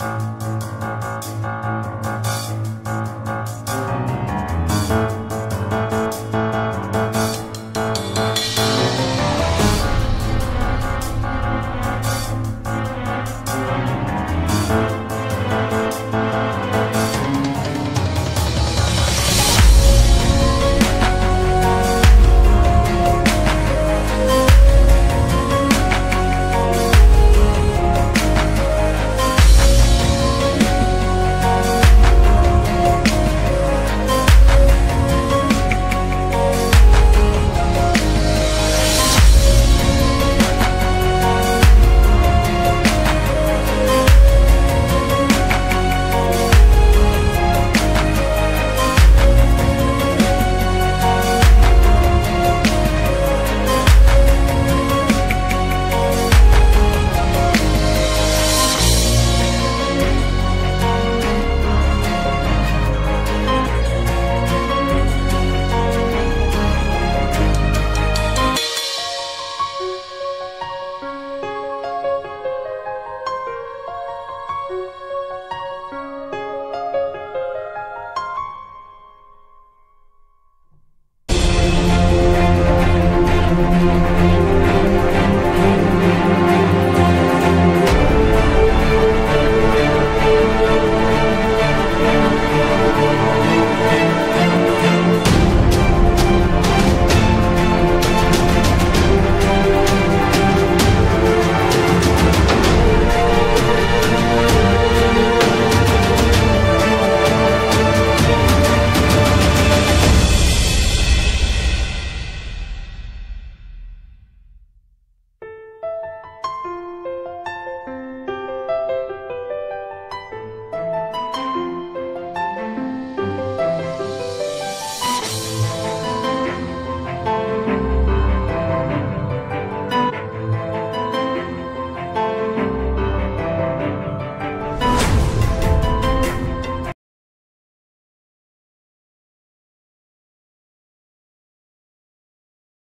you